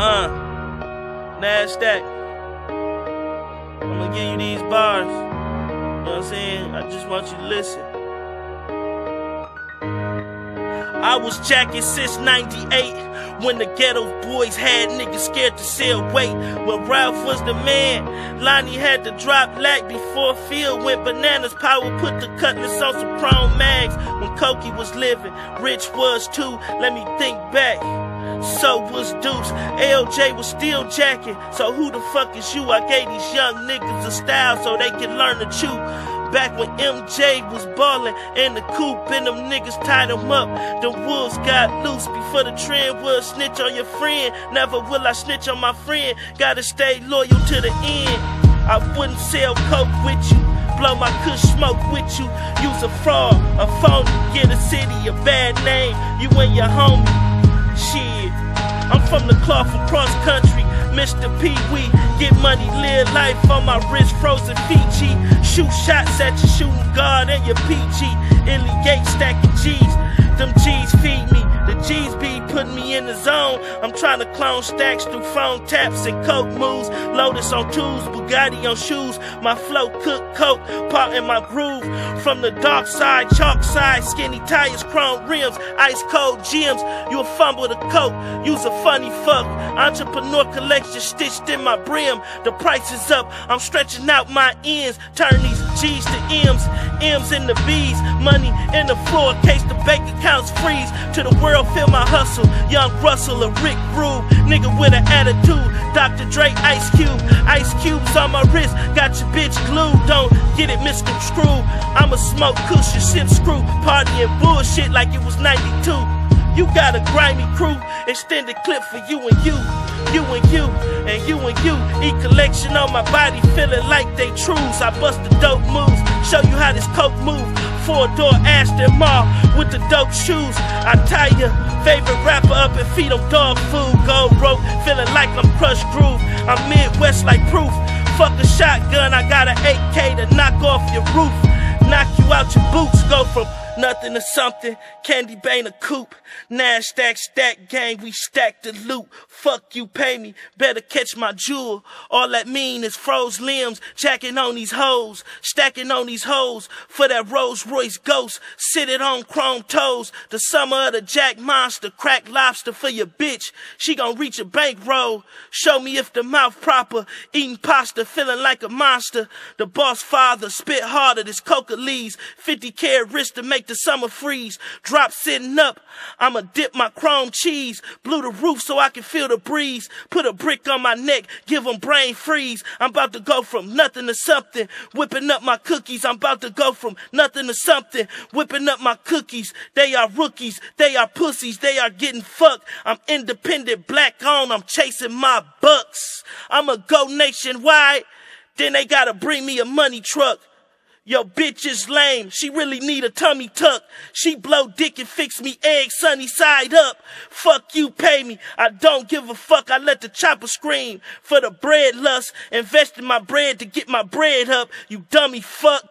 Uh, NASDAQ. I'm gonna give you these bars. You know what I'm saying? I just want you to listen. I was jacking since 98 when the ghetto boys had niggas scared to sell weight. When Ralph was the man, Lonnie had to drop lack before Phil went bananas. Power put the cutlass on some chrome mags when Cokie was living. Rich was too, let me think back. So was Deuce. LJ was still jacking. So who the fuck is you? I gave these young niggas a style so they can learn to chew. Back when MJ was ballin' in the coop and them niggas tied him up. The wolves got loose before the trend was snitch on your friend. Never will I snitch on my friend. Gotta stay loyal to the end. I wouldn't sell coke with you. Blow my kush smoke with you. Use a fraud, a phony, get a city a bad name. You and your homie. Shit. I'm from the cloth across country. Mr. Pee Wee, get money, live life on my wrist, frozen Fiji. Shoot shots at your shooting guard and your PG. Illy Gates stacking G's. Them the zone. I'm trying to clone stacks through phone taps and coke moves. Lotus on tools, Bugatti on shoes. My flow cook coke, part in my groove. From the dark side, chalk side, skinny tires, chrome rims, ice cold gems. You'll fumble the coke, use a funny fuck. Entrepreneur collection stitched in my brim. The price is up, I'm stretching out my ends. Turn these G's to M's, M's in the B's. Money in the floor, case the bank accounts freeze. To the world, feel my hustle. Young Russell, a Rick Rube, nigga with an attitude. Dr. Dre, Ice Cube, Ice Cubes on my wrist. Got your bitch glued, don't get it misconstrued. I'ma smoke kush, your ship screw. Partying bullshit like it was 92. You got a grimy crew, extended clip for you and you, you and you, and you and you. E collection on my body, feeling like they trues. I bust the dope moves, show you how this coke move. Four door Aston Mall with the dope shoes. I tie your favorite rapper up and feed him dog food. Gold rope, feeling like I'm crushed groove. I'm Midwest like proof. Fuck a shotgun, I got an AK to knock off your roof. Out your boots, go from nothing to something. Candy Bane a coupe. NASDAQ stack stack gang, we stack the loot. Fuck you, pay me. Better catch my jewel. All that mean is froze limbs, jacking on these hoes, stacking on these hoes for that Rolls Royce ghost. Sitting on chrome toes. The summer of the Jack Monster, crack lobster for your bitch. She gon' reach a bankroll. Show me if the mouth proper. Eating pasta, feeling like a monster. The boss father spit harder. This coca leaves. 50 carat wrist to make the summer freeze. Drop sitting up. I'ma dip my chrome cheese. Blew the roof so I can feel the breeze. Put a brick on my neck. Give 'em brain freeze. I'm about to go from nothing to something. Whipping up my cookies. I'm about to go from nothing to something. Whipping up my cookies. They are rookies. They are pussies. They are getting fucked. I'm independent, black on. I'm chasing my bucks. I'ma go nationwide. Then they gotta bring me a money truck. Yo, bitch is lame. She really need a tummy tuck. She blow dick and fix me eggs sunny side up. Fuck you, pay me. I don't give a fuck. I let the chopper scream for the bread lust. Invest in my bread to get my bread up. You dummy fuck.